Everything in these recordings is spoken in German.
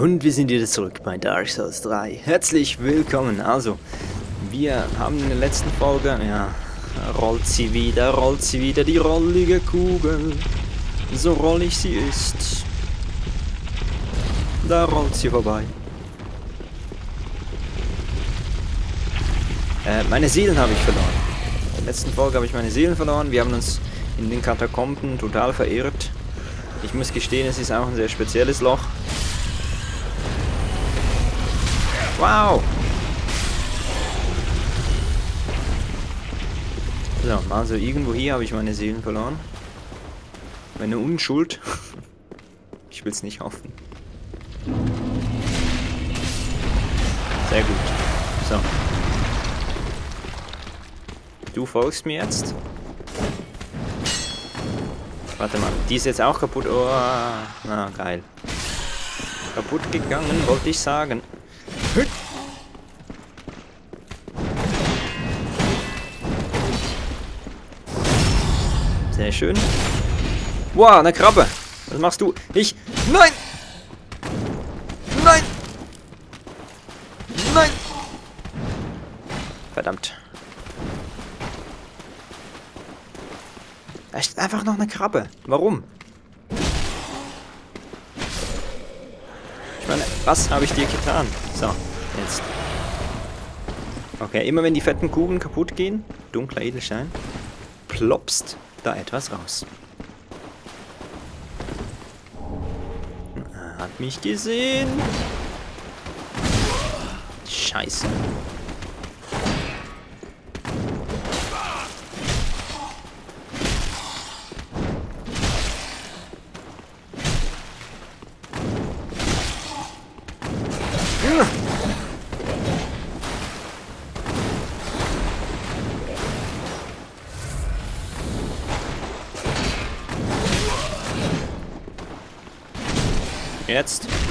Und wir sind wieder zurück bei Dark Souls 3. Herzlich willkommen. Also, wir haben in der letzten Folge, ja, rollt sie wieder, rollt sie wieder, die rollige Kugel. So rollig sie ist. Da rollt sie vorbei. Äh, meine Seelen habe ich verloren. In der letzten Folge habe ich meine Seelen verloren. Wir haben uns in den Katakomben total verirrt. Ich muss gestehen, es ist auch ein sehr spezielles Loch. Wow! So, also irgendwo hier habe ich meine Seelen verloren. Meine Unschuld. Ich will es nicht hoffen. Sehr gut. So. Du folgst mir jetzt. Warte mal, die ist jetzt auch kaputt. Oh, na geil. Kaputt gegangen, wollte ich sagen. Sehr schön. Wow, eine Krabbe. Was machst du? Ich. Nein! Nein! Nein! Verdammt. Da ist einfach noch eine Krabbe. Warum? Ich meine, was habe ich dir getan? So, jetzt. Okay, immer wenn die fetten Kugeln kaputt gehen, dunkler Edelstein, plopst da etwas raus. Hat mich gesehen. Scheiße.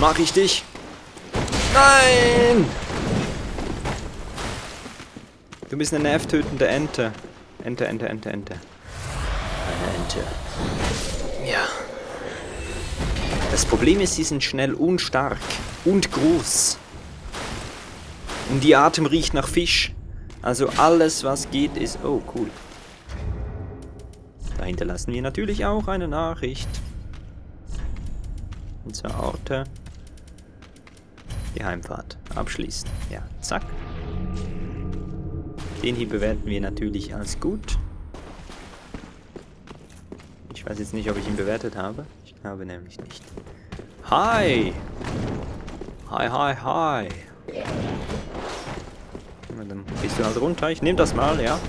Mag ich dich. Nein! Du bist eine nervtötende Ente. Ente, Ente, Ente, Ente. Eine Ente. Ja. Das Problem ist, sie sind schnell und stark. Und groß. Und die Atem riecht nach Fisch. Also alles, was geht, ist... Oh, cool. Da hinterlassen wir natürlich auch eine Nachricht. Unser Orte. Die Heimfahrt. Abschließen. Ja, zack. Den hier bewerten wir natürlich als gut. Ich weiß jetzt nicht, ob ich ihn bewertet habe. Ich glaube nämlich nicht. Hi! Hi, hi, hi! Dann gehst du halt runter. Ich nehme das mal, ja.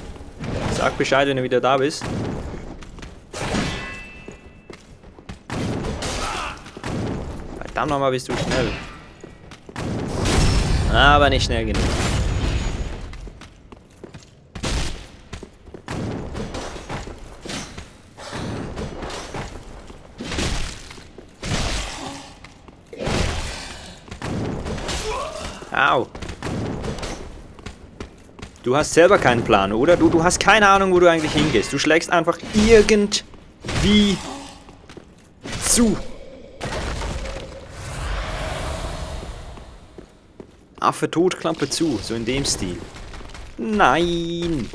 Sag Bescheid, wenn du wieder da bist. Verdammt nochmal, bist du schnell. Aber nicht schnell genug. Au. Du hast selber keinen Plan, oder? Du, du hast keine Ahnung, wo du eigentlich hingehst. Du schlägst einfach irgendwie zu. Affe tot, Klappe zu. So in dem Stil. Nein!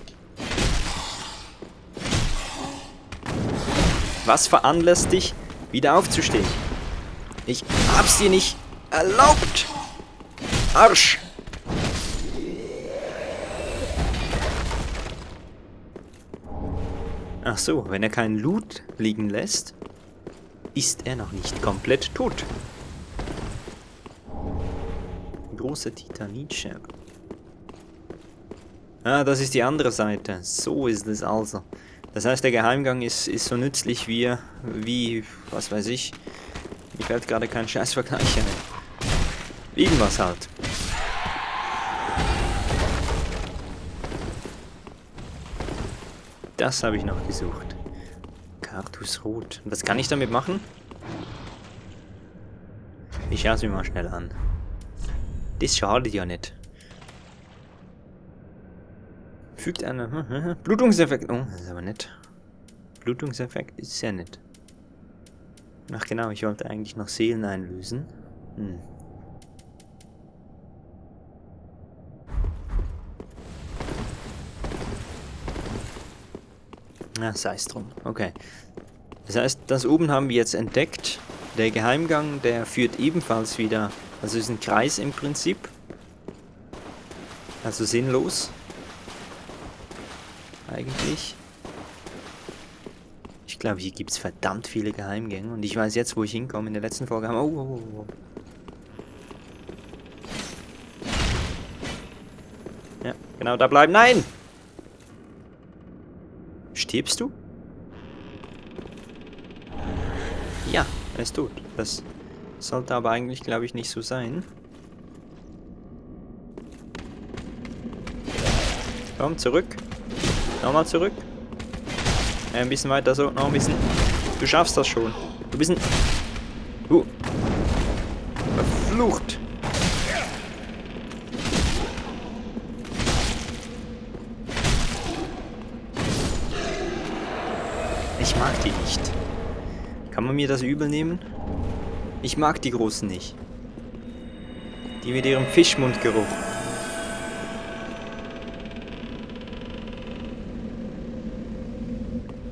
Was veranlasst dich, wieder aufzustehen? Ich hab's dir nicht erlaubt! Arsch! Ach so, wenn er keinen Loot liegen lässt, ist er noch nicht komplett tot große Titanitscherbe. Ah, das ist die andere Seite. So ist es also. Das heißt, der Geheimgang ist, ist so nützlich wie, wie, was weiß ich. Mir fällt gerade kein Scheißvergleich ein. Irgendwas halt. Das habe ich noch gesucht. Kartus Rot. Was kann ich damit machen? Ich schaue es mir mal schnell an. Das schadet ja nicht. Fügt eine... Hm, hm, hm, Blutungseffekt... Oh, das ist aber nett. Blutungseffekt ist ja nett. Ach genau, ich wollte eigentlich noch Seelen einlösen. Hm. Na, sei es drum. Okay. Das heißt, das oben haben wir jetzt entdeckt. Der Geheimgang, der führt ebenfalls wieder also ist ein Kreis im Prinzip. Also sinnlos. Eigentlich. Ich glaube, hier gibt es verdammt viele Geheimgänge. Und ich weiß jetzt, wo ich hinkomme. In der letzten Folge. Oh, oh, oh. oh. Ja, genau da bleiben. Nein! Stirbst du? Ja, er ist tot. Das sollte aber eigentlich, glaube ich, nicht so sein. Komm, zurück. Nochmal zurück. Ein bisschen weiter so, noch ein bisschen. Du schaffst das schon. Du bist ein... Uh. Verflucht. Ich mag die nicht. Kann man mir das übel nehmen? Ich mag die Großen nicht. Die mit ihrem Fischmundgeruch.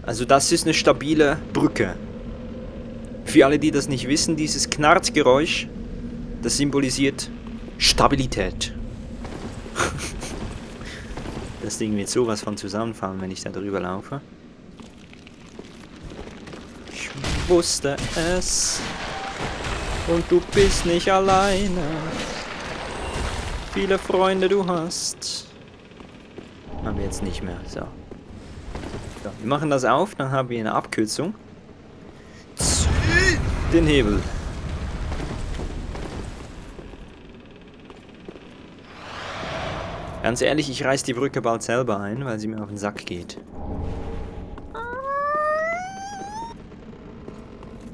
Also das ist eine stabile Brücke. Für alle, die das nicht wissen, dieses Knarrzgeräusch, das symbolisiert Stabilität. das Ding wird sowas von zusammenfallen, wenn ich da drüber laufe. Ich wusste es. Und du bist nicht alleine. Viele Freunde du hast. Haben wir jetzt nicht mehr. So. So, wir machen das auf, dann haben wir eine Abkürzung. Den Hebel. Ganz ehrlich, ich reiß die Brücke bald selber ein, weil sie mir auf den Sack geht.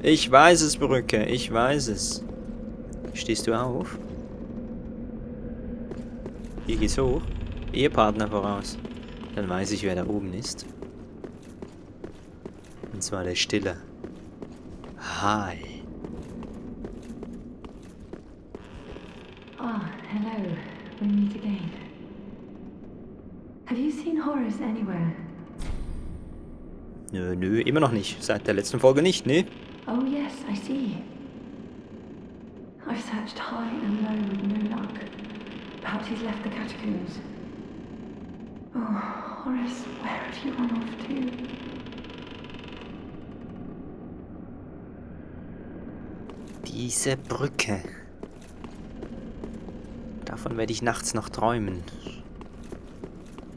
Ich weiß es, Brücke, ich weiß es. Stehst du auf? Hier geht's hoch. Ehepartner voraus. Dann weiß ich, wer da oben ist. Und zwar der Stille. Hi. Ah, hello. We meet again. Have you seen Horace anywhere? Nö, nö, immer noch nicht. Seit der letzten Folge nicht, ne? I see. I've searched high and low with no luck. Perhaps he's left the catacombs. Oh, Horace, where have you run off to? Diese Brücke. Davon werde ich nachts noch träumen.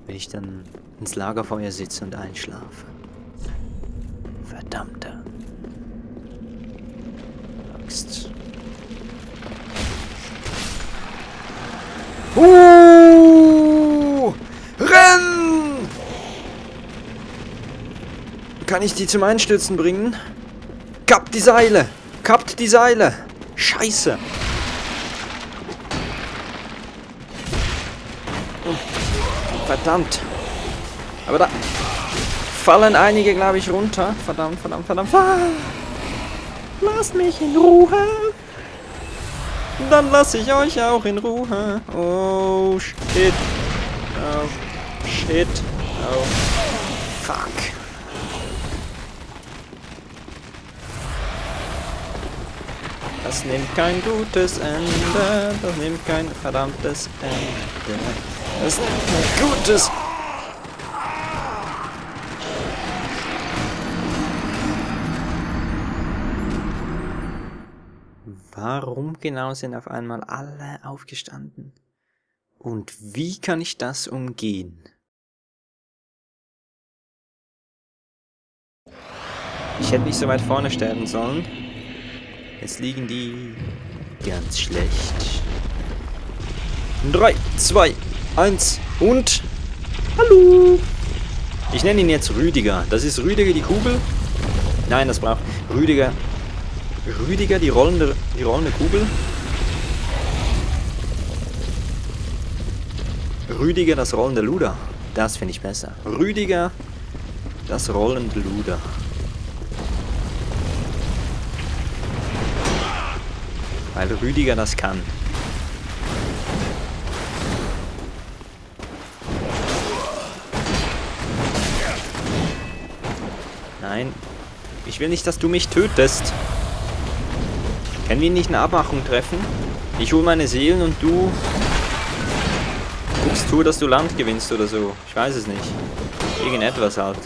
Wenn ich dann ins Lagerfeuer sitze und einschlafe. Verdammter. Axt. Uh! Renn! Kann ich die zum Einstürzen bringen? Kapp die Seile! Kappt die Seile! Scheiße! Verdammt! Aber da fallen einige, glaube ich, runter. Verdammt, verdammt, verdammt. Ah! Lasst mich in Ruhe! Dann lasse ich euch auch in Ruhe. Oh, shit. Oh, shit. Oh, fuck. Das nimmt kein gutes Ende. Das nimmt kein verdammtes Ende. Das nimmt kein gutes... Warum genau sind auf einmal alle aufgestanden? Und wie kann ich das umgehen? Ich hätte nicht so weit vorne sterben sollen. Jetzt liegen die ganz schlecht. 3, 2, 1 und... Hallo! Ich nenne ihn jetzt Rüdiger. Das ist Rüdiger die Kugel. Nein, das braucht Rüdiger. Rüdiger die rollende, die rollende Kugel. Rüdiger das rollende Luder. Das finde ich besser. Rüdiger das rollende Luder. Weil Rüdiger das kann. Nein. Ich will nicht, dass du mich tötest. Können wir nicht eine Abmachung treffen? Ich hole meine Seelen und du guckst zu, dass du Land gewinnst oder so. Ich weiß es nicht. Irgendetwas halt.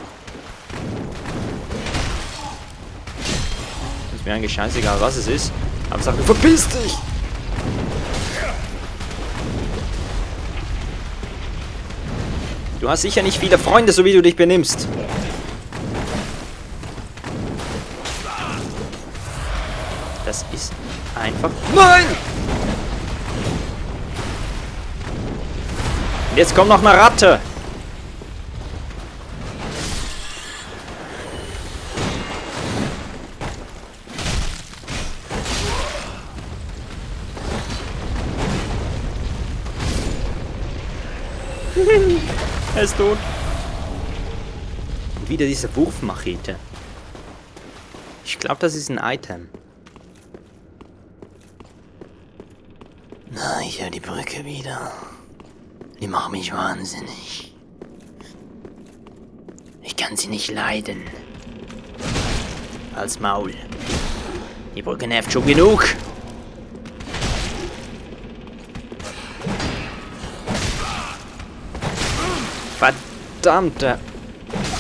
Ist mir eigentlich scheißegal, was es ist. Aber sag, verpiss dich! Du hast sicher nicht viele Freunde, so wie du dich benimmst. Einfach... Nein! Jetzt kommt noch eine Ratte. er ist tot. Wieder diese Wurfmachete. Ich glaube, das ist ein Item. Na, ich höre die Brücke wieder. Die macht mich wahnsinnig. Ich kann sie nicht leiden. Als Maul. Die Brücke nervt schon genug. Verdammte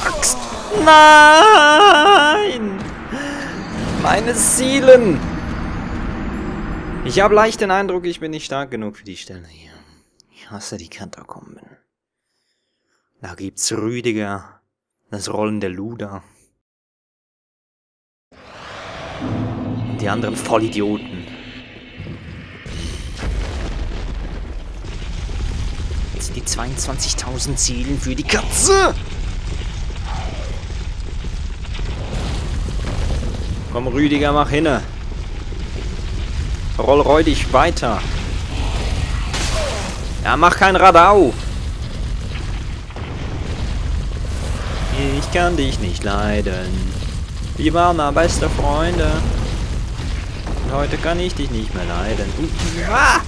Axt. Nein! Meine Seelen! Ich habe leicht den Eindruck, ich bin nicht stark genug für die Stelle hier. Ich hasse die Katakomben. Da gibt's Rüdiger, das rollende Luder. Und die anderen Vollidioten. Jetzt die 22.000 Seelen für die Katze! Komm Rüdiger, mach hinne. Roll räudig weiter. Ja, mach kein Radau. Ich kann dich nicht leiden. Wir waren mal beste Freunde. Und heute kann ich dich nicht mehr leiden. Ah!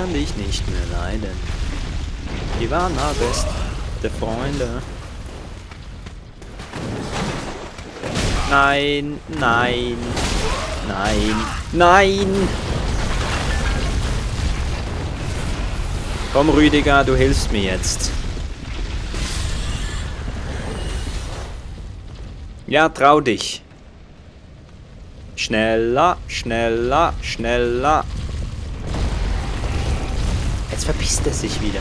Kann dich nicht mehr leiden. Wir waren mal beste Freunde. Nein, nein, nein, nein! Komm, Rüdiger, du hilfst mir jetzt. Ja, trau dich. Schneller, schneller, schneller. Jetzt verpisst er sich wieder.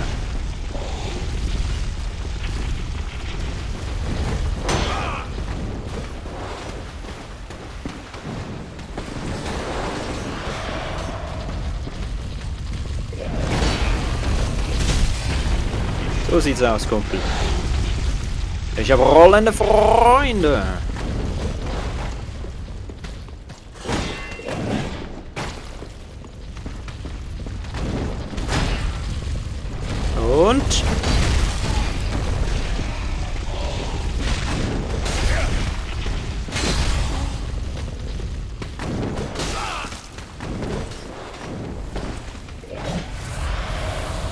So sieht's aus, Kumpel. Ich habe rollende Freunde.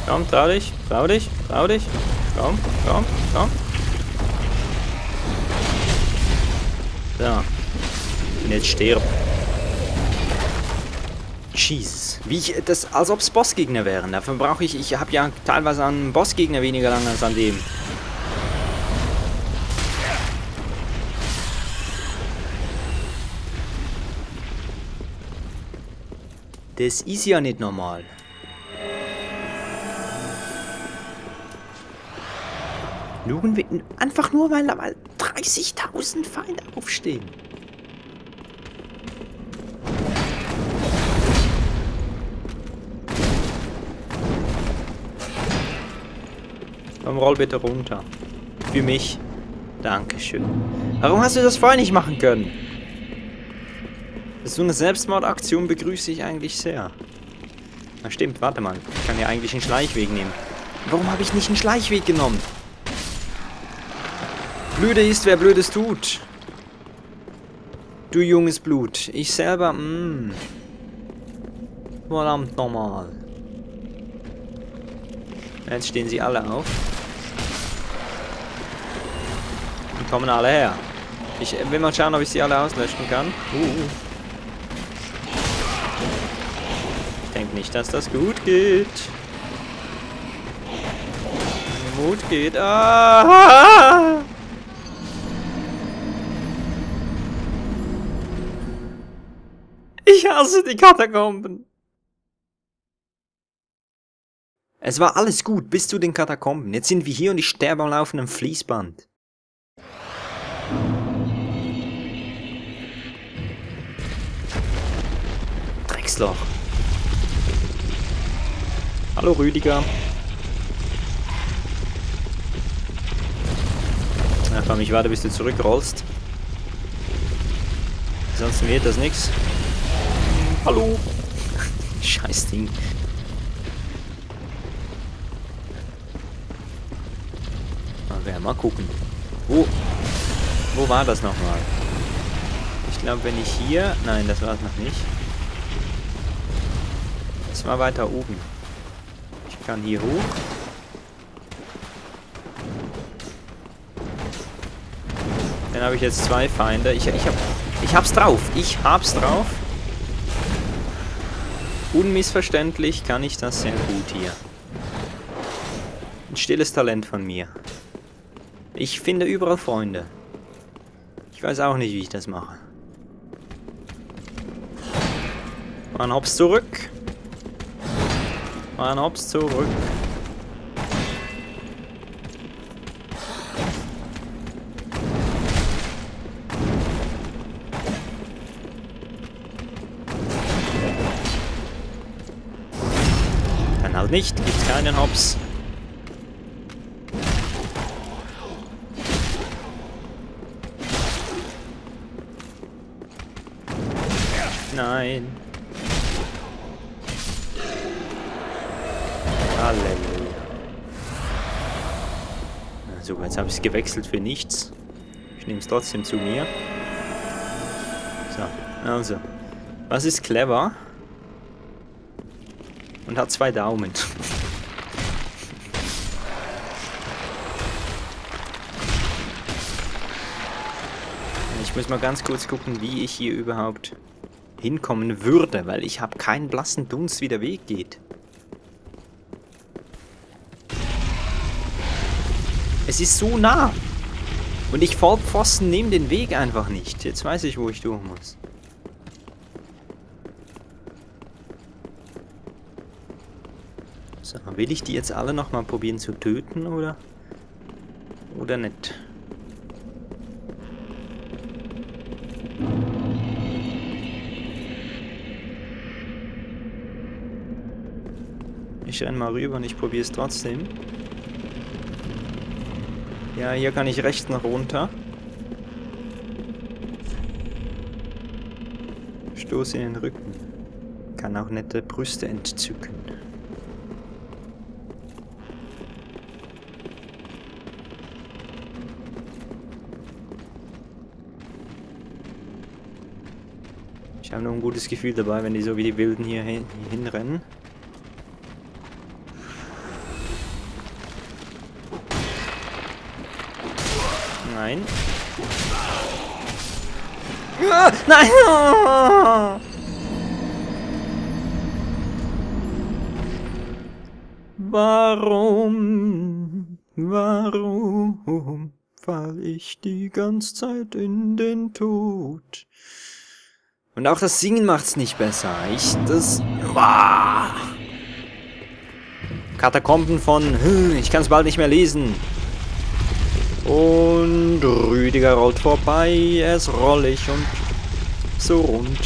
Komm, trau dich, trau dich, trau dich. Komm, komm, komm. So. Und jetzt stirb. Jesus. Wie ich, das, als ob es Bossgegner wären. Dafür brauche ich, ich habe ja teilweise an Bossgegner weniger lang als an dem. Das ist ja nicht normal. Wir einfach nur, weil da mal 30.000 Feinde aufstehen. Komm, roll bitte runter. Für mich. Dankeschön. Warum hast du das vorher nicht machen können? So eine Selbstmordaktion begrüße ich eigentlich sehr. Na stimmt, warte mal. Ich kann ja eigentlich einen Schleichweg nehmen. Warum habe ich nicht einen Schleichweg genommen? Blöde ist, wer Blödes tut. Du junges Blut. Ich selber, mh. Verdammt normal. Jetzt stehen sie alle auf. Und kommen alle her. Ich will mal schauen, ob ich sie alle auslöschen kann. Uh. Ich denke nicht, dass das gut geht. Gut geht. Ah! Hasse die Katakomben. Es war alles gut bis zu den Katakomben. Jetzt sind wir hier und ich sterbe am laufenden Fließband. Drecksloch. Hallo Rüdiger. Na komm, ich warte bis du zurückrollst. Sonst wird das nichts. Hallo. Scheiß Ding. Okay, mal gucken. Wo, wo war das nochmal? Ich glaube, wenn ich hier... Nein, das war es noch nicht. Es war weiter oben. Ich kann hier hoch. Dann habe ich jetzt zwei Feinde. Ich, ich, hab, ich hab's drauf. Ich hab's drauf. Unmissverständlich kann ich das sehr gut hier. Ein stilles Talent von mir. Ich finde überall Freunde. Ich weiß auch nicht, wie ich das mache. Man hops zurück. Man hops zurück. Halt nicht, gibt's keinen Hops. Nein. Halleluja. So, jetzt habe ich es gewechselt für nichts. Ich nehme es trotzdem zu mir. So, also. Was ist clever? Und hat zwei Daumen. Ich muss mal ganz kurz gucken, wie ich hier überhaupt hinkommen würde, weil ich habe keinen blassen Dunst, wie der Weg geht. Es ist so nah. Und ich Vollpfosten nehme den Weg einfach nicht. Jetzt weiß ich, wo ich durch muss. So, will ich die jetzt alle nochmal probieren zu töten, oder? Oder nicht? Ich renn mal rüber und ich probiere es trotzdem. Ja, hier kann ich rechts nach runter. Stoße in den Rücken. Kann auch nette Brüste entzücken. Ich habe nur ein gutes Gefühl dabei, wenn die so wie die Wilden hier hin hinrennen. Nein. Ah, nein! Warum, warum fall ich die ganze Zeit in den Tod? Und auch das Singen macht's nicht besser. Ich, das... Ah. Katakomben von... Hm, ich kann's bald nicht mehr lesen. Und Rüdiger rollt vorbei, es rollig und so rund.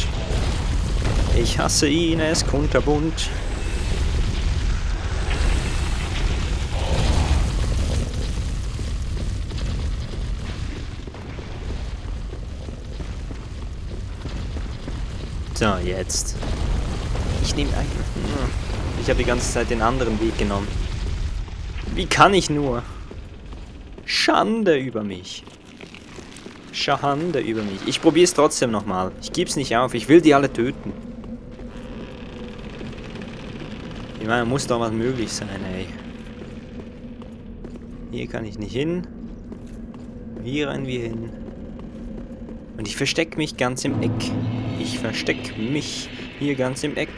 Ich hasse ihn, er ist kunterbunt. So, jetzt. Ich nehme eigentlich... Ich habe die ganze Zeit den anderen Weg genommen. Wie kann ich nur? Schande über mich. Schande über mich. Ich probiere es trotzdem nochmal. Ich gebe es nicht auf. Ich will die alle töten. Ich meine, muss doch was möglich sein, ey. Hier kann ich nicht hin. Hier rennen wir hin. Und ich verstecke mich ganz im Eck. Ich verstecke mich hier ganz im Eck.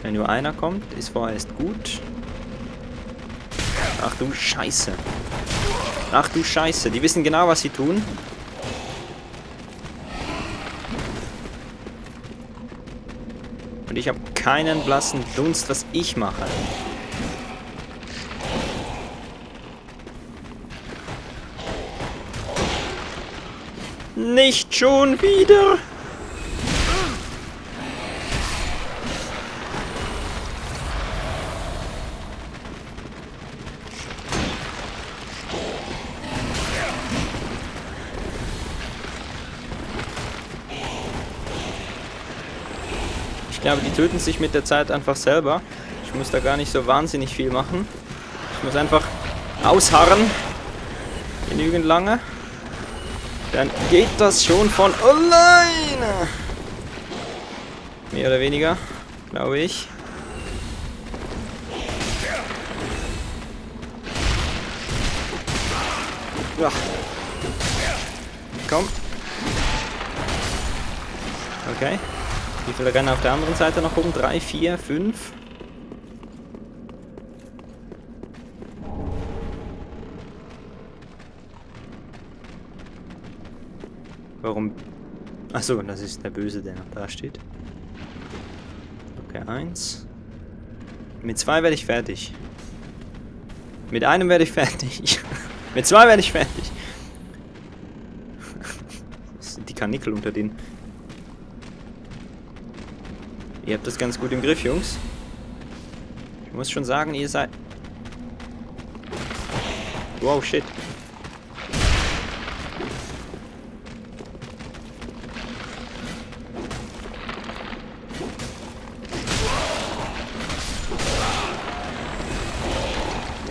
Wenn nur einer kommt, ist vorerst gut. Ach du Scheiße. Ach du Scheiße. Die wissen genau, was sie tun. Und ich habe keinen blassen Dunst, was ich mache. Nicht schon wieder! Ich glaube, die töten sich mit der Zeit einfach selber. Ich muss da gar nicht so wahnsinnig viel machen. Ich muss einfach ausharren. Genügend lange. Dann geht das schon von alleine. Mehr oder weniger, glaube ich. Ja. Komm. Okay. Wie viele rennen auf der anderen Seite noch rum? Drei, vier, fünf? Warum? Achso, das ist der Böse, der noch da steht. Okay, eins. Mit zwei werde ich fertig. Mit einem werde ich fertig. Mit zwei werde ich fertig. Das sind die Karnickel unter denen. Ihr habt das ganz gut im Griff, Jungs. Ich muss schon sagen, ihr seid... Wow, shit.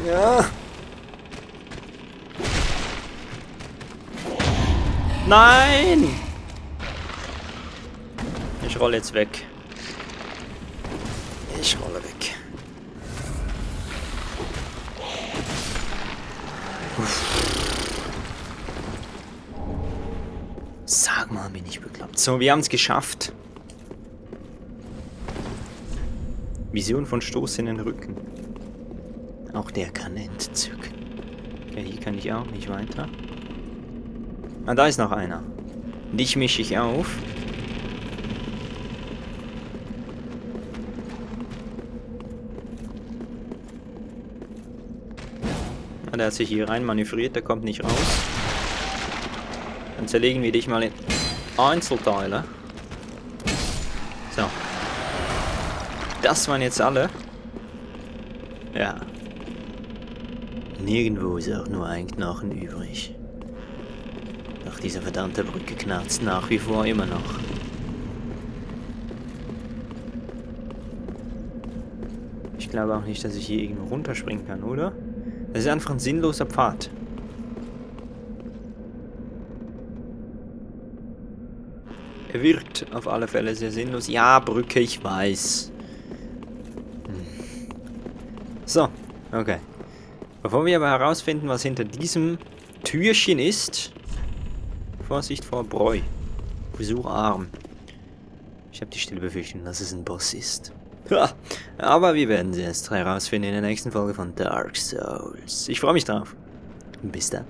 Ja. Nein! Ich rolle jetzt weg. Ich rolle weg. Sag mal, bin ich bekloppt. So, wir haben es geschafft. Vision von Stoß in den Rücken. Der kann entzücken. Okay, hier kann ich auch nicht weiter. Ah, da ist noch einer. Dich mische ich auf. Ah, der hat sich hier rein manövriert, der kommt nicht raus. Dann zerlegen wir dich mal in Einzelteile. So. Das waren jetzt alle. Ja. Nirgendwo ist auch nur ein Knochen übrig. Doch diese verdammte Brücke knarzt nach wie vor immer noch. Ich glaube auch nicht, dass ich hier irgendwo runterspringen kann, oder? Das ist einfach ein sinnloser Pfad. Er wirkt auf alle Fälle sehr sinnlos. Ja, Brücke, ich weiß. Hm. So, okay. Bevor wir aber herausfinden, was hinter diesem Türchen ist, Vorsicht vor Bräu. Besuch arm. Ich habe die stille Befürchtung, dass es ein Boss ist. Ha, aber wir werden sie erst herausfinden in der nächsten Folge von Dark Souls. Ich freue mich drauf. Bis dann.